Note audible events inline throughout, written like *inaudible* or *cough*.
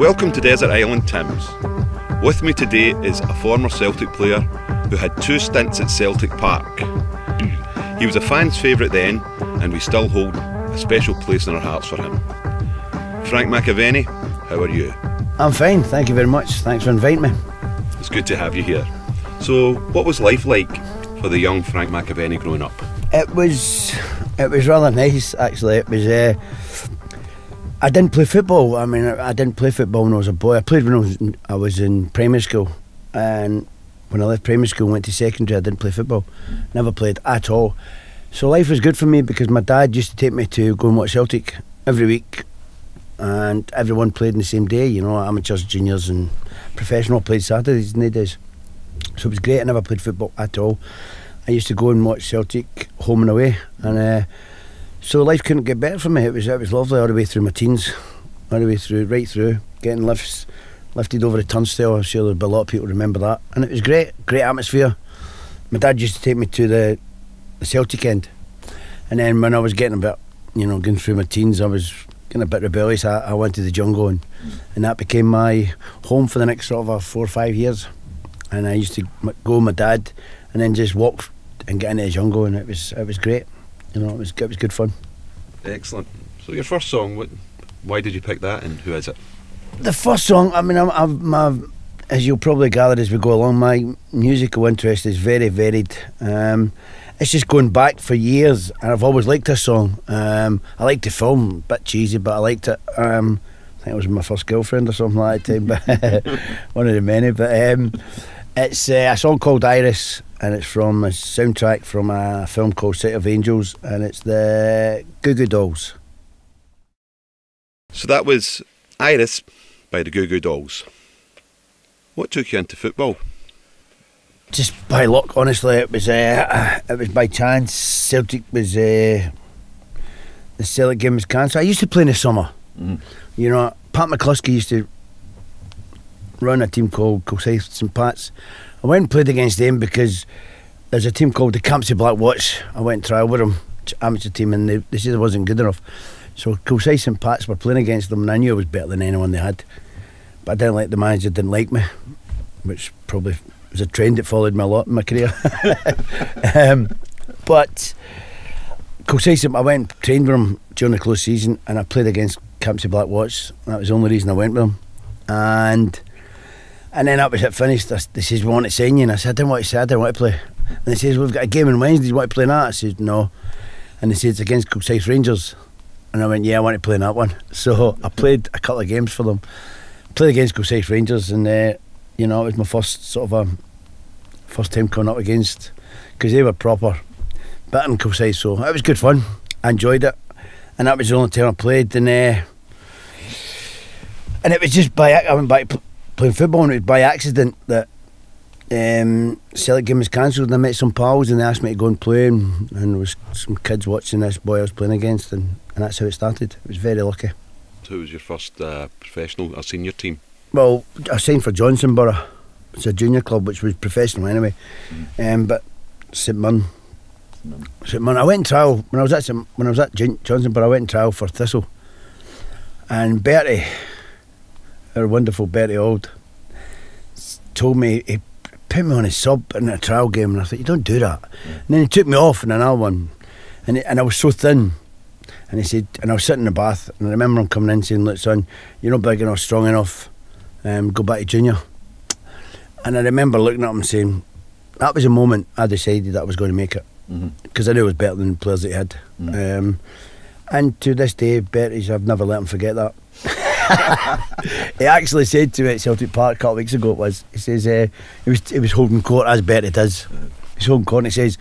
Welcome to Desert Island Tims. With me today is a former Celtic player who had two stints at Celtic Park. He was a fan's favourite then, and we still hold a special place in our hearts for him. Frank McAvennie, how are you? I'm fine, thank you very much. Thanks for inviting me. It's good to have you here. So, what was life like for the young Frank McAvennie growing up? It was, it was rather nice actually. It was. Uh, I didn't play football. I mean, I didn't play football when I was a boy. I played when I was in, I was in primary school, and when I left primary school and went to secondary, I didn't play football. Never played at all. So life was good for me because my dad used to take me to go and watch Celtic every week, and everyone played on the same day. You know, amateurs, juniors, and professional played Saturdays and days. So it was great. I never played football at all. I used to go and watch Celtic home and away, and. Uh, so life couldn't get better for me. It was it was lovely all the way through my teens, all the way through, right through, getting lifts, lifted over the turnstile. I'm sure there'll be a lot of people remember that, and it was great, great atmosphere. My dad used to take me to the, the Celtic end, and then when I was getting a bit, you know, going through my teens, I was getting a bit rebellious. I, I went to the jungle, and, and that became my home for the next sort of four or five years. And I used to go with my dad, and then just walk and get into the jungle, and it was it was great you know, it was it was good fun. Excellent. So your first song, what, why did you pick that, and who is it? The first song, I mean, I'm, I'm my, as you'll probably gather as we go along, my musical interest is very varied. Um, it's just going back for years, and I've always liked this song. Um, I liked the film, a bit cheesy, but I liked it. Um, I think it was my first girlfriend or something like that time, *laughs* but *laughs* one of the many. But um, it's uh, a song called Iris, and it's from a soundtrack from a film called City of Angels, and it's the Goo Goo Dolls. So that was Iris by the Goo Goo Dolls. What took you into football? Just by luck, honestly. It was uh, it was by chance. Celtic was uh, the Celtic game was cancelled. I used to play in the summer. Mm. You know, Pat McCluskey used to run a team called Kilsyth St Pat's. I went and played against them because there's a team called the Campsie Black Watch. I went and trial with them, amateur team, and they, they said I wasn't good enough. So Kilsyth St Pat's were playing against them, and I knew I was better than anyone they had. But I didn't like the manager, didn't like me, which probably was a trend that followed me a lot in my career. *laughs* um, but Kilsyth, I went and trained with them during the close season, and I played against Campsie Black Watch. That was the only reason I went with them. And and then that was it finished. They says, we want to sign you. And I said, I didn't want to say, I didn't want to play. And they says, we've got a game on Wednesday, you want to play that? I said, no. And they said, it's against Kilsyth Rangers. And I went, yeah, I want to play in that one. *laughs* So I played a couple of games for them. Played against Kilsyth Rangers and, uh, you know, it was my first sort of a, first time coming up against, because they were proper. Better than Kilsyth, so it was good fun. I enjoyed it. And that was the only time I played. And, uh, and it was just by, I went back playing football, and it was by accident that um, Celtic game was cancelled. And I met some pals, and they asked me to go and play, and, and there was some kids watching this boy I was playing against, and, and that's how it started. It was very lucky. So, who was your first uh, professional or senior team? Well, I signed for Johnstone Burgh. It's a junior club, which was professional anyway. Mm. Um, but St Mirren. St Mirren. I went in trial when I was at St, when I was at Johnstone Burgh. I went in trial for Thistle, and Bertie our wonderful Bertie Auld told me he put me on his sub in a trial game, and I thought, you don't do that. Yeah. And then he took me off in another one, and and I was so thin. And he said, and I was sitting in the bath, and I remember him coming in saying, "Look, son, you're not big enough, strong enough. Um, go back to junior." And I remember looking at him saying, "That was a moment I decided that I was going to make it because mm-hmm. I knew I was better than the players that he had." Mm-hmm. Um, and to this day, Bertie's, I've never let him forget that. He actually said to me at Celtic Park a couple of weeks ago, it was, he says, uh, he, was, he was holding court, as Bertie does. He's holding court and he says,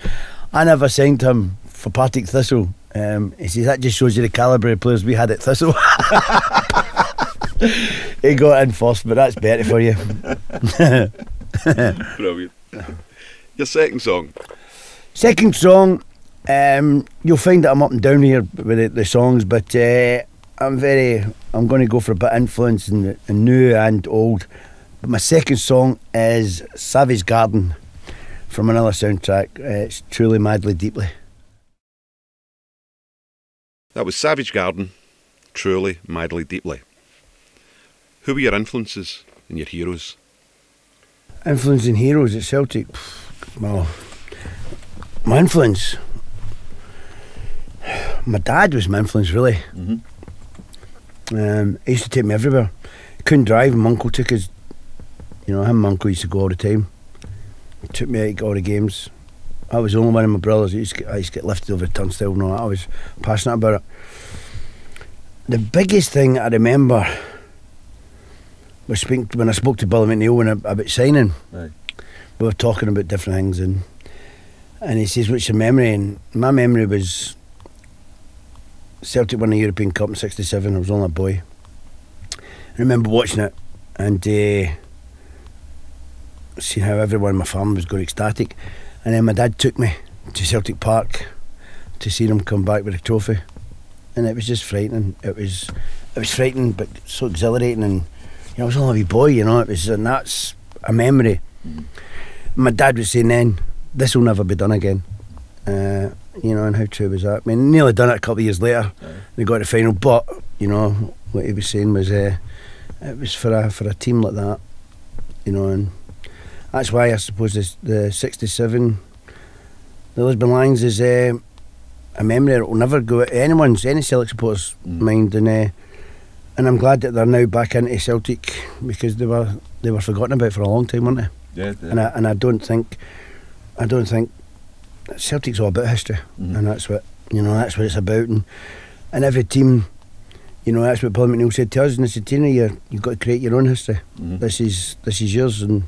I never signed him for Partick Thistle. Um, he says, that just shows you the calibre of players we had at Thistle. *laughs* he got in first, but that's better for you. *laughs* Brilliant. Your second song? Second song, um, you'll find that I'm up and down here with the, the songs, but uh, I'm very. I'm going to go for a bit of influence in, in new and old. But my second song is Savage Garden from another soundtrack. Uh, it's truly madly deeply. That was Savage Garden, truly madly deeply. Who were your influences and your heroes? Influencing heroes at Celtic. Well, my influence. *sighs* My dad was my influence, really. Mm-hmm. Um, he used to take me everywhere. He couldn't drive, my uncle took his. You know, him and my uncle used to go all the time. He took me out to all the games. I was the only one of my brothers. I used, to get, I used to get lifted over the turnstile and all that. I was passionate about it. The biggest thing I remember was speaking, when I spoke to Billy McNeill when I, about signing. Aye. We were talking about different things, and and he says, "What's your memory?" And my memory was Celtic won the European Cup in '67. I was only a boy. I remember watching it and uh, seeing how everyone in my family was going ecstatic. And then my dad took me to Celtic Park to see them come back with a trophy, and it was just frightening. It was it was frightening, but so exhilarating. And you know, I was only a wee boy, you know. It was, and that's a memory. Mhm. My dad was saying then, "This will never be done again." Uh, you know, and how true was that? I mean, nearly done it a couple of years later. Aye. They got to the final, but you know what he was saying was, uh, it was for a for a team like that, you know, and that's why I suppose this, the '67, the Lisbon Lions is uh, a memory that will never go out anyone's any Celtic supporters' Mm. mind, and uh, and I'm glad that they're now back into Celtic because they were they were forgotten about for a long time, weren't they? Yeah, Yeah, And I and I don't think, I don't think Celtic's all about history, Mhm. and that's what you know. That's what it's about, and and every team, you know, that's what Paul McNeill said to us in the centenary year. You've got to create your own history. Mhm. This is this is yours, and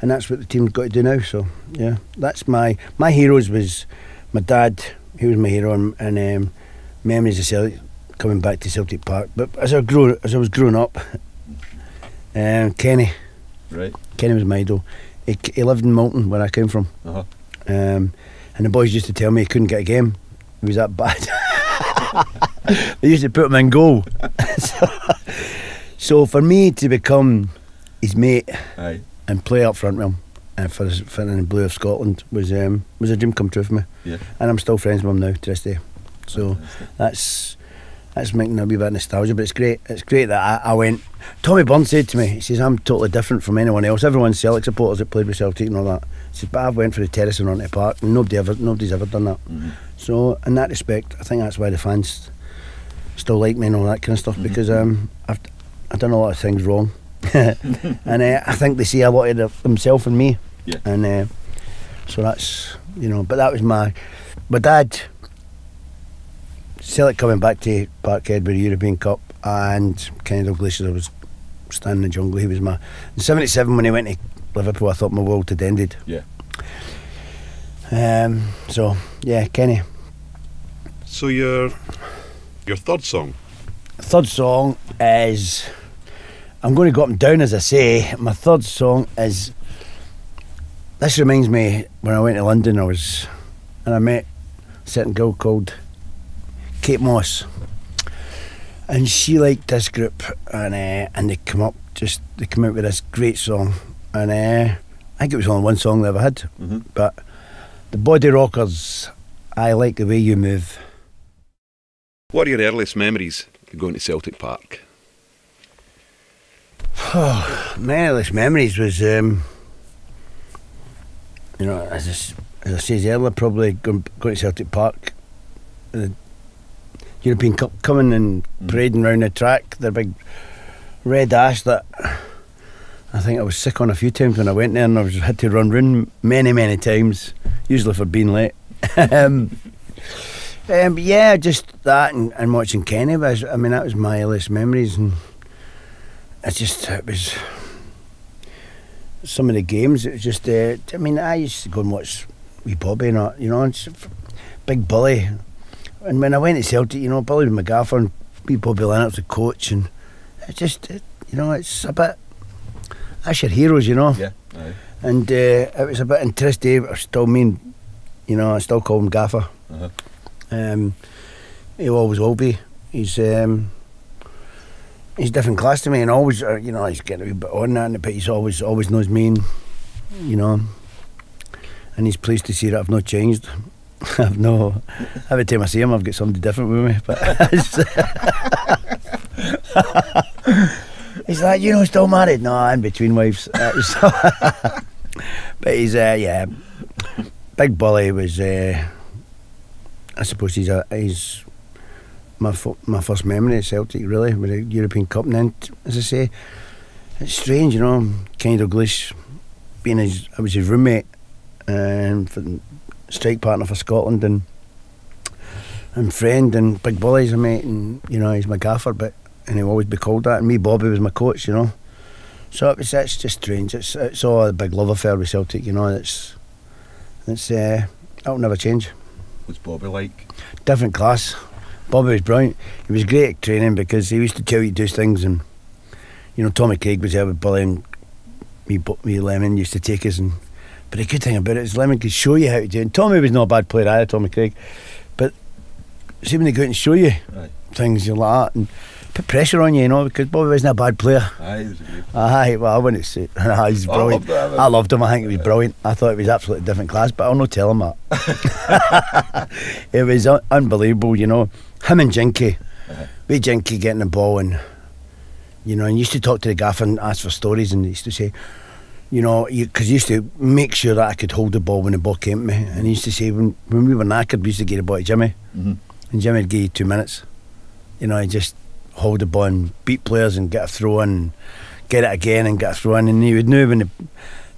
and that's what the team's got to do now. So yeah, that's my my heroes was my dad. He was my hero, and, and um, memories of Celtic coming back to Celtic Park. But as I grew as I was growing up, um, Kenny. right. Kenny was my idol. He, he lived in Milton, where I came from. Uh-huh. Um, and the boys used to tell me he couldn't get a game. He was that bad. *laughs* they used to put him in goal. so, *laughs* so for me to become his mate Aye. and play up front with him and for, for the blue of Scotland was um, was a dream come true for me. Yeah. And I'm still friends with him now to this day. So Fantastic. that's that's making a wee bit of nostalgia, but it's great. It's great that I, I went. Tommy Burn said to me, he says, "I'm totally different from anyone else. Everyone's Celtic supporters that played with Celtic and all that." He says, "But I've went for the terrace and onto the park, and nobody ever, nobody's ever done that." Mhm. So, in that respect, I think that's why the fans still like me and all that kind of stuff Mhm. because um, I've I've done a lot of things wrong, *laughs* and uh, I think they see a lot of the, themselves in me, Yeah. and uh, so that's you know. But that was my my dad. Celtic coming back to Parkhead with the European Cup and Kenny Dalglish, I was standing in the jungle. He was my in '77 when he went to Liverpool. I thought my world had ended. Yeah. Um. So yeah, Kenny. So your your third song. Third song is. I'm going to go up and down as I say. My third song is. This reminds me when I went to London. I was, and I met a certain girl called Kate Moss, and she liked this group, and uh, and they come up just they come out with this great song, and uh, I think it was only one song they ever had, Mm-hmm. but the Bodyrockers. I like the way you move. What are your earliest memories of going to Celtic Park? Oh, *sighs* My earliest memories was, um, you know, as I, as I said earlier, probably going, going to Celtic Park, the European Cup coming and Mm. parading round the track, the big red ash that I think I was sick on a few times when I went there and I was had to run round many, many times, usually for being late. *laughs* um, um, but yeah, just that and, and watching Kenny. Was, I mean, that was my earliest memories, and it's just it was some of the games. It was just, uh, I mean, I used to go and watch wee Bobby, and all, you know, and big Bully. And when I went to Celtic, you know, Bully McGaffern, and wee Bobby Lennox, the coach, and it just, it, you know, it's a bit. That's your heroes, you know. Yeah. Aye. And uh, it was a bit interesting. I still mean, you know, I still call him Gaffer. Uh-huh. Um, he always will be. He's um, he's different class to me, and always, uh, you know, he's getting a bit on that, but he's always always knows me, and, you know, and he's pleased to see that I've not changed. *laughs* I've no. Every time I see him, I've got somebody different with me. But *laughs* He's *laughs* like, you know, still married? No, I'm between wives. Uh, but he's, uh, yeah, Big Bully was. Uh, I suppose he's a he's my my first memory of Celtic really with the European Cup, and then as I say, it's strange, you know, kind of Dalglish being his I was his roommate and um, strike partner for Scotland and and friend and Big Bully's a mate and you know he's my gaffer, but and he'll always be called that. And me, Bobby was my coach, you know. So it was, it's just strange. It's it's all a big love affair with Celtic, you know. It's it's uh, that'll never change. What's Bobby like? Different class. Bobby was brilliant. He was great at training because he used to tell you to do things, and you know Tommy Craig was there with Bully and me, me Lemon used to take us. And but the good thing about it is Lemon could show you how to do it. And Tommy was not a bad player either, Tommy Craig. But see when they go out and show you right. things, you're like that. And, put pressure on you, you know, because Bobby wasn't a bad player. Aye, he was a good Aye, well, I wouldn't say. *laughs* he's brilliant. I loved, him, I loved him. I think he was brilliant. I thought he was absolutely different class, but I'll not tell him that. *laughs* it was un- unbelievable, you know. Him and Jinky, uh-huh. we Jinky getting the ball and, you know, and used to talk to the gaffer and ask for stories and he used to say, you know, because he used to make sure that I could hold the ball when the ball came to me. And he used to say, when, when we were knackered, we used to get the ball to Jimmy. Mm-hmm. And Jimmy would give you two minutes. You know, he just hold the ball and beat players and get a throw in, get it again and get a throw in. And he would know when the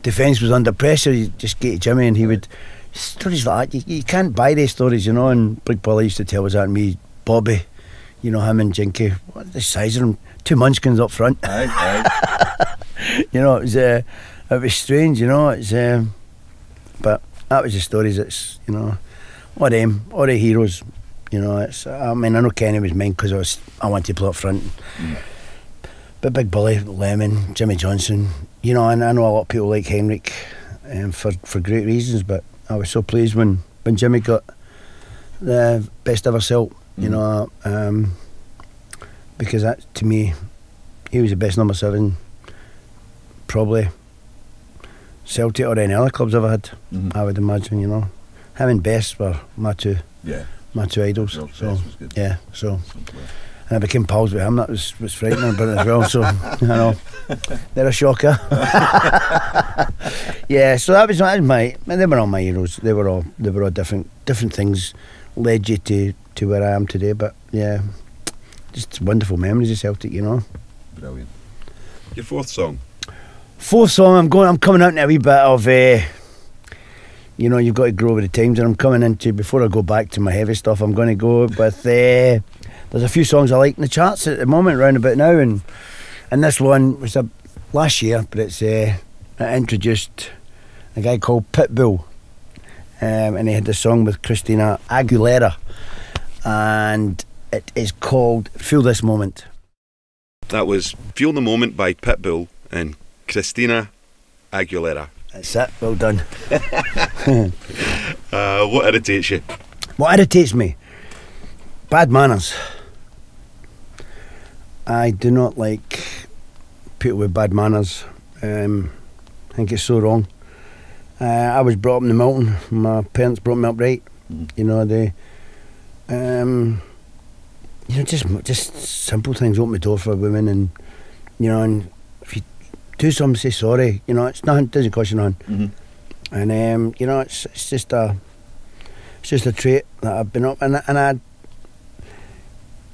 defence was under pressure, you just get to Jimmy and he would. Stories like that, you, you can't buy these stories, you know. And Big Paul used to tell us that, and me, Bobby, you know, him and Jinky, what the size of them? Two munchkins up front. Aye, aye. *laughs* you know, it was, uh, it was strange, you know. It's, um, but that was the stories that's, you know, all them, all the heroes you know, it's. I mean, I know Kenny was mine because I was. I wanted to play up front. Mm. But Big Bully, Lemon, Jimmy Johnstone. you know, and I know a lot of people like Henrik, um, for for great reasons. But I was so pleased when when Jimmy got the best ever celt. Mm. You know, um, because that to me, he was the best number seven, probably. Celtic or any other clubs ever had, mm-hmm. I would imagine. You know, him and Best were my two. Yeah my two idols. so yeah, so and I became pals with him. That was was frightening, but as well. So *laughs* you know, *laughs* they're a shocker. *laughs* yeah, so that was, that was my. They were all my heroes. They were all they were all different different things led you to to where I am today. But yeah, just wonderful memories of Celtic. You know. Brilliant. Your fourth song. Fourth song. I'm going. I'm coming out in a wee bit of. Uh, you know, you've got to grow with the times. And I'm coming into, before I go back to my heavy stuff, I'm going to go with, uh, there's a few songs I like in the charts at the moment, round about now. And and this one was a, last year, but it's, uh, I introduced a guy called Pitbull. Um, and he had a song with Christina Aguilera. And it is called Feel This Moment. That was Feel the Moment by Pitbull and Christina Aguilera. That's it. Well done. *laughs* uh, what irritates you? What irritates me? Bad manners. I do not like people with bad manners. Um, I think it's so wrong. Uh, I was brought up in the mountain. My parents brought me up right. Mm. You know they, um, you know, just just simple things open the door for women, and you know, and do something, say sorry. You know, it's nothing. Doesn't cost you nothing. Mm-hmm. And um, you know, it's it's just a it's just a trait that I've been up and and I.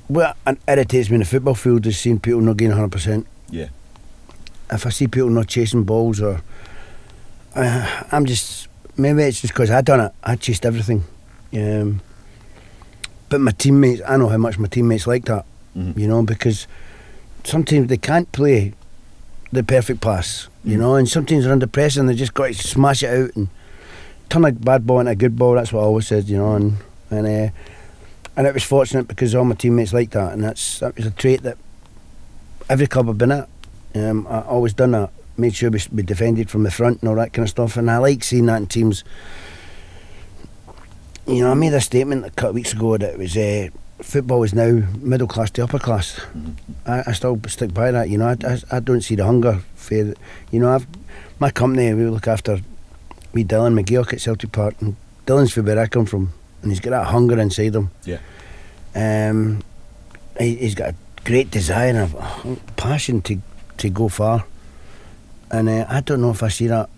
Well, it irritates me in the football field is seeing people not getting hundred percent. Yeah. If I see people not chasing balls or, uh, I'm just maybe it's just because I done it. I chased everything. Um, but my teammates, I know how much my teammates like that. Mm-hmm. You know, because sometimes they can't play the perfect pass, you know. And sometimes they're under pressure and they just got to smash it out and turn a bad ball into a good ball. That's what I always said, you know. And and uh, and it was fortunate because all my teammates liked that, and that's that was a trait that every club I've been at, um, I always done that. Made sure we, we defended from the front and all that kind of stuff. And I like seeing that in teams. You know, I made a statement a couple of weeks ago that it was. Uh, football is now middle class to upper class. Mm-hmm. I, I, still stick by that. You know, I, I, I don't see the hunger for. You know, I've my company. We look after me, Dylan McGeouch at Celtic Park, and Dylan's from where I come from, and he's got that hunger inside him. Yeah. Um, he, has got a great desire and a passion to to go far. And uh, I don't know if I see that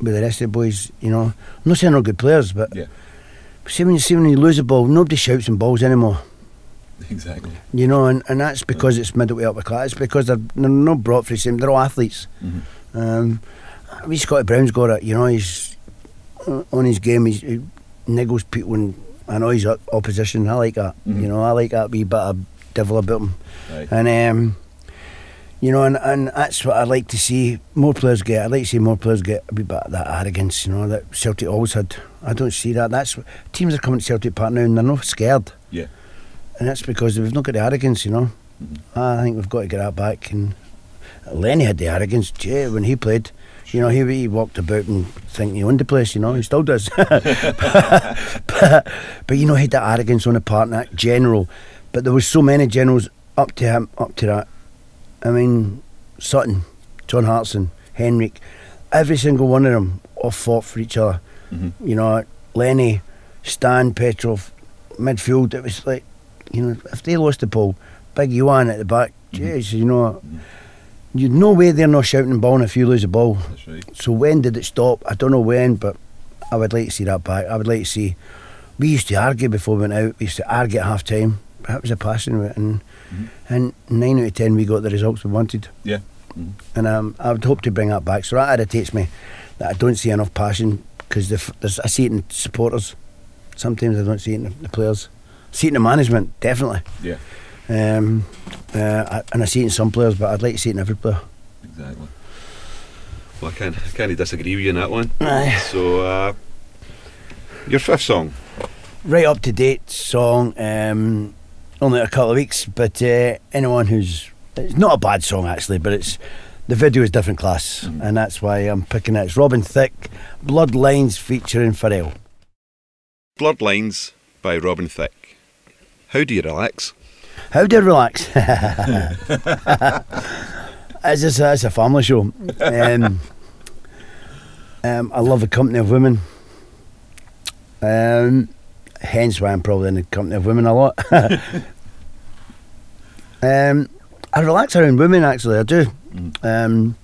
with the rest of the boys. You know, I'm not saying they're good players, but Yeah. see when you see when you lose a ball, nobody shouts and balls anymore. Exactly. You know, and, and that's because it's middleweight upper class. It's because they're, they're not brought for the same. They're all athletes. Mhm. Um, we Scotty Brown's got it. You know, he's uh, on his game. He's, he niggles people, and I know he's opposition. I like that. Mhm. You know, I like that wee bit of devil about him. Right. And um, you know, and, and that's what I like to see more players get. I like to see more players get a wee bit of that arrogance. You know, that Celtic always had. I don't see that. That's teams are coming to Celtic Park now, and they're not scared. Yeah. And that's because we've not got the arrogance. You know. I think we've got to get that back. And Lenny had the arrogance. Gee, when he played. You know, he, he walked about and thinking he owned the place, you know, he still does. *laughs* but, but, you know, he had that arrogance on the part and that general. But there was so many generals up to him, up to that. I mean, Sutton, John Hartson, Henrik, every single one of them all fought for each other. Mhm. You know, Lenny, Stan, Petrov, midfield, it was like, you know, if they lost the ball, Big Johan at the back, jeez, you know, you'd no way they're not shouting and bawling if you lose the ball. That's right. So when did it stop? I don't know when, but I would like to see that back. I would like to see. We used to argue before we went out. We used to argue at half time. That was a passion of it, and Mhm. and nine out of ten we got the results we wanted. Yeah. Mhm. And um, I would hope to bring that back. So that irritates me that I don't see enough passion because there's I see it in supporters. Sometimes I don't see it in the players. I see it in the management, definitely. Yeah. Um, uh, and I see it in some players, but I'd like to see it in every player. Exactly. Well, I can't, I can't disagree with you on that one. Aye. So, uh, your fifth song. right up to date song. Um, only a couple of weeks, but uh, anyone who's it's not a bad song actually, but it's the video is different class, Mhm. and that's why I'm picking it. It's Robin Thicke, Blurred Lines featuring Pharrell. Blurred Lines by Robin Thicke. How do you relax? How do you relax? it's, just, it's a family show. Um, um, I love the company of women. Um, hence why I'm probably in the company of women a lot. *laughs* um, I relax around women, actually, I do. Um,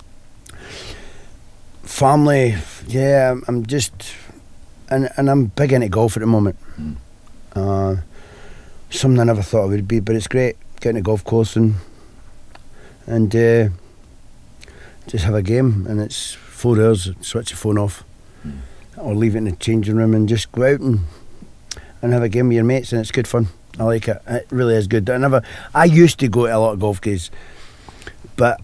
family, yeah, I'm- I'm just, and and I'm big into golf at the moment. Mm. Uh, something I never thought I would be, but it's great getting a golf course and and uh, just have a game. And it's four hours. Switch the phone off, Mm. or leave it in the changing room and just go out and and have a game with your mates, and it's good fun. I like it. It really is good. I never. I used to go to a lot of golf games, but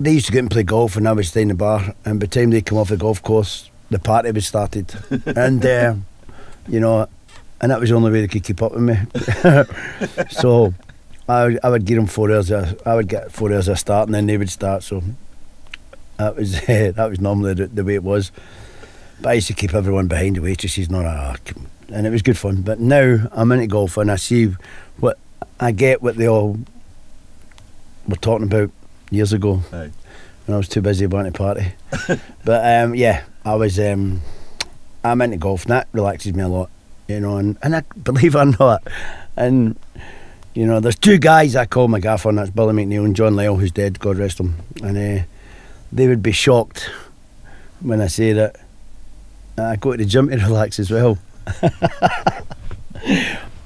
they used to go and play golf, and I would stay in the bar. And by the time they come off the golf course, the party was started, *laughs* and uh, you know, and that was the only way they could keep up with me. *laughs* so I, would- I would give them four hours. A, I would get four hours a start, and then they would start. So that was *laughs* that was normally the, the way it was. But I used to keep everyone behind the waitresses, not a, and it was good fun. But now I'm into golf, and I see what I get what they all were talking about years ago Aye. when I was too busy going to party. *laughs* but um, yeah, I was. Um, I'm into golf, and that relaxes me a lot, you know. And, and I *laughs* believe it or not, and you know, there's two guys I call my gaffer, and that's Billy McNeill and John Lyall, who's dead, God rest him. And uh, they would be shocked when I say that I go to the gym to *laughs* relax as well. *laughs*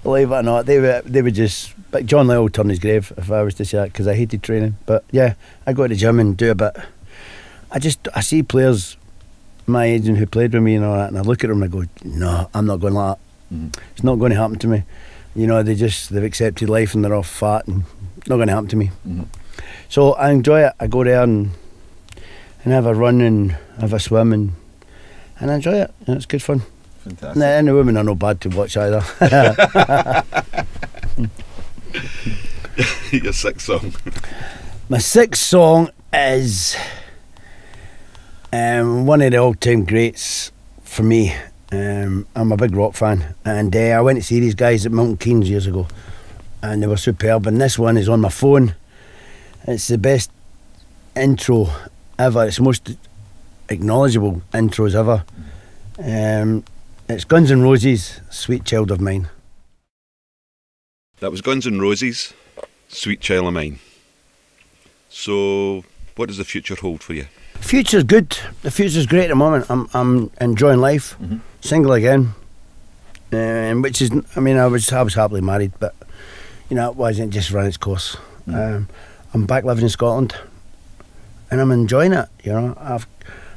Believe it or not, they would they would just. But John Lyall would turn his grave if I was to say that because I hated training. But yeah, I go to the gym and do a bit. I just I see players my age and who played with me and all that, and I look at them and I go, no, I'm not going like that. Mhm. It's not going to happen to me. You know, they just they've accepted life and they're all fat and not going to happen to me. Mhm. So I enjoy it. I go there and and have a run and have a swim and and I enjoy it. And it's good fun. Fantastic. And the, and the women are no bad to watch either. *laughs* your sixth song. My sixth song is um, one of the all-time greats for me. Um, I'm a big rock fan, and uh, I went to see these guys at Milton Keynes years ago, and they were superb. And this one is on my phone. It's the best intro ever. It's the most acknowledgeable intros ever. Um, it's Guns N' Roses, "Sweet Child of Mine." That was Guns N' Roses, Sweet Child of Mine. So, What does the future hold for you? Future's good. The future's great at the moment. I'm I'm enjoying life. Mhm. Single again, um, which is I mean I was I was happily married, but you know it wasn't just run its course. Mm. Um, I'm back living in Scotland, and I'm enjoying it. You know I've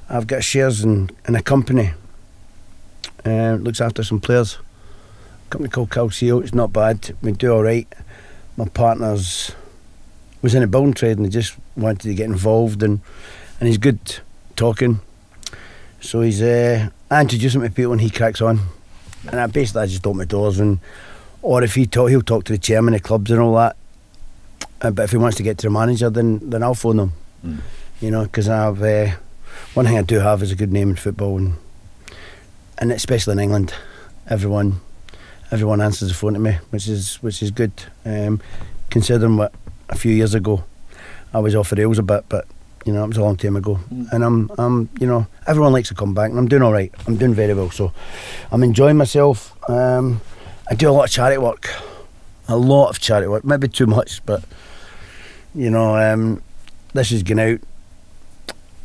I've got shares in in a company. Uh, looks after some players. A company called Calcio. It's not bad. We do all right. My partner's was in a building trade and he just wanted to get involved and and he's good talking. So he's uh, I introduce him to people and he cracks on. And I basically I just open my doors and or if he talk he'll talk to the chairman of clubs and all that. Uh, but if he wants to get to the manager then then I'll phone them. Mm. You know, because I've uh, one thing I do have is a good name in football and and especially in England, everyone everyone answers the phone to me, which is which is good. Um, considering what a few years ago I was off the rails a bit, but you know it was a long time ago, Mm. and I'm I'm you know everyone likes to come back, and I'm doing all right. I'm doing very well, so I'm enjoying myself. Um, I do a lot of charity work, a lot of charity work, maybe too much, but you know um, this is going out.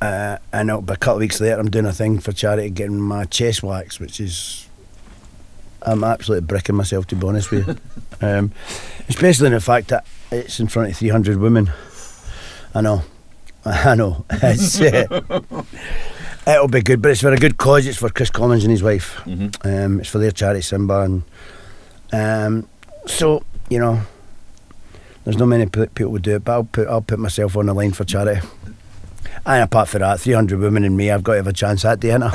Uh, and it'll be a couple of weeks later, I'm doing a thing for charity, getting my chest waxed, which is I'm absolutely bricking myself to be honest with you. *laughs* um, especially in the fact that it's in front of 300 women. I know, I know. *laughs* It's, uh, *laughs* it'll be good, but it's for a good cause. It's for Chris Collins and his wife. Mhm. Um, it's for their charity Simba, and um, so you know, there's not many people would do it, but I'll put I'll put myself on the line for charity. And apart from that, 300 women and me, I've got to have a chance that day, innit?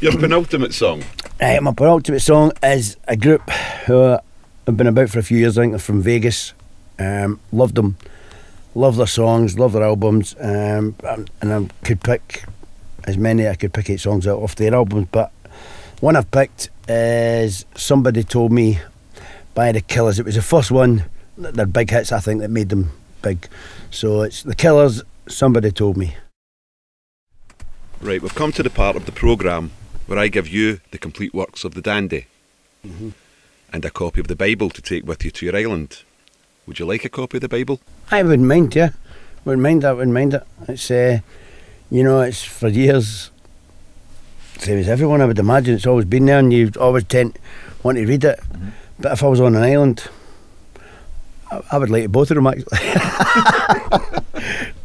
Your penultimate song. Right, my penultimate song is a group who have been about for a few years. I think they're from Vegas. Um, loved them, love their songs, love their albums, um, and I could pick as many. I could pick eight songs out off their albums, but one I've picked is "Somebody Told Me" by the Killers. It was the first one. Their big hits, I think, that made them big. So it's the Killers. Somebody told me. Right, we've come to the part of the programme where I give you the complete works of the dandy and a copy of the Bible to take with you to your island. Would you like a copy of the Bible? I wouldn't mind, yeah. Wouldn't mind that, wouldn't mind it. It's, uh, you know, it's for years, same as everyone, I would imagine. It's always been there and you always tend want to read it. Mhm. But if I was on an island, I, I would like both of them actually.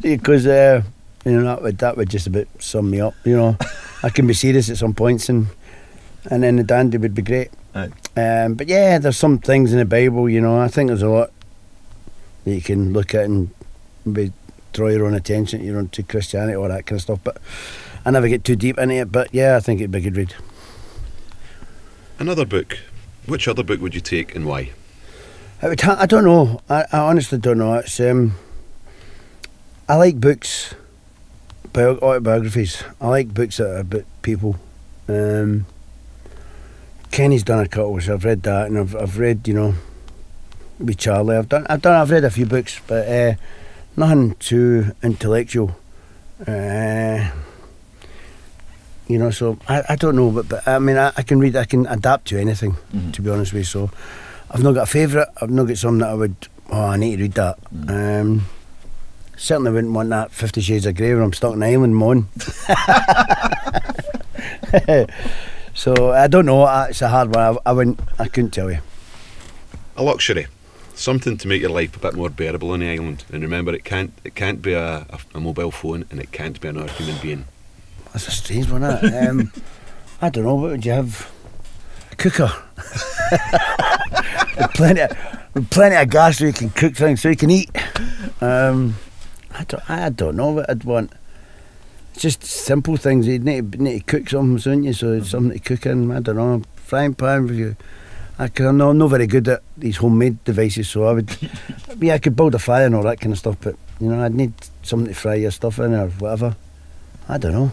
*laughs* because, uh, you know, that would, that would just about sum me up, you know. I can be serious at some points and and then the dandy would be great. Aye. Um, but yeah, there's some things in the Bible, you know. I think there's a lot that you can look at and maybe draw your own attention, you know, to Christianity or that kind of stuff. But I never get too deep into it. But yeah, I think it'd be a good read. Another book. Which other book would you take and why? I, would I don't know. I, I honestly don't know. It's um, I like books, bio- autobiographies. I like books that are about people. Um, Kenny's done a couple, so I've read that, and I've I've read you know, with Charlie. I've done I've done I've read a few books, but uh, nothing too intellectual. Uh, you know, so I, I don't know, but, but I mean, I, I can read, I can adapt to anything, Mhm. to be honest with you. So I've not got a favourite. I've not got something that I would. Oh, I need to read that. Mm. Um, certainly wouldn't want that Fifty Shades of Grey when I'm stuck in an island moan. *laughs* *laughs* so I don't know. It's a hard one. I, I wouldn't. I couldn't tell you. A luxury. Something to make your life a bit more bearable on the island. And remember, it can't it can't be a, a, a mobile phone and it can't be another human being. That's a strange one. *laughs* Um, I don't know. What would you have? A cooker. *laughs* with plenty, of, with plenty of gas so you can cook things, so you can eat. Um, I don't. I don't know what I'd want. It's just simple things. You need to, need to cook something, don't you? So it's something to cook in. I don't know. Frying pan with you. I can, I'm, not, I'm not very good at these homemade devices, so I would. *laughs* yeah, I could build a fire and all that kind of stuff, but you know, I'd need something to fry your stuff in or whatever. I don't know.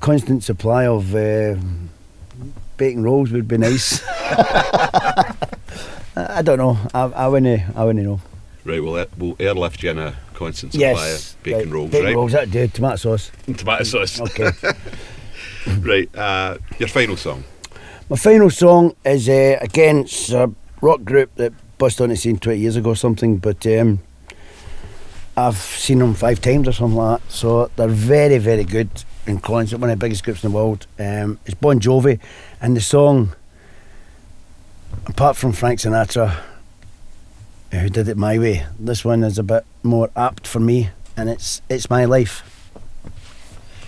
Constant supply of uh, bacon rolls would be nice. *laughs* *laughs* I, I don't know. I, I wouldn't. I wouldn't know. Right, we'll, air- we'll airlift you in a constant supply Yes. of bacon right. rolls, Bacon right? rolls. That do. Tomato sauce. *laughs* Tomato sauce. Okay. *laughs* right, uh, your final song. My final song is uh, again it's a rock group that bust on the scene 20 years ago or something, but um, I've seen them five times or something like that. So they're very, very good in concert, one of the biggest groups in the world. Um, it's Bon Jovi, and the song, apart from Frank Sinatra, who did it my way, this one is a bit more apt for me, and it's it's my life.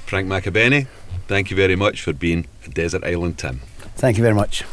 Frank McAvennie, thank you very much for being a Desert Island Tim. Thank you very much.